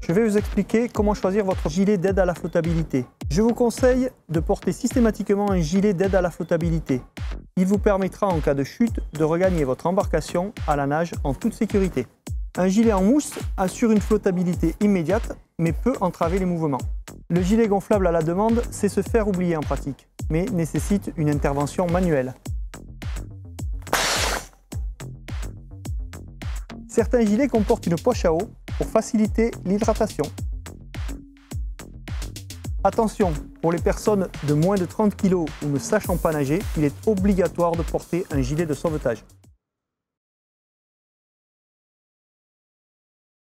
Je vais vous expliquer comment choisir votre gilet d'aide à la flottabilité. Je vous conseille de porter systématiquement un gilet d'aide à la flottabilité. Il vous permettra en cas de chute de regagner votre embarcation à la nage en toute sécurité. Un gilet en mousse assure une flottabilité immédiate mais peut entraver les mouvements. Le gilet gonflable à la demande sait se faire oublier en pratique, mais nécessite une intervention manuelle. Certains gilets comportent une poche à eau pour faciliter l'hydratation. Attention, pour les personnes de moins de 30 kg ou ne sachant pas nager, il est obligatoire de porter un gilet de sauvetage.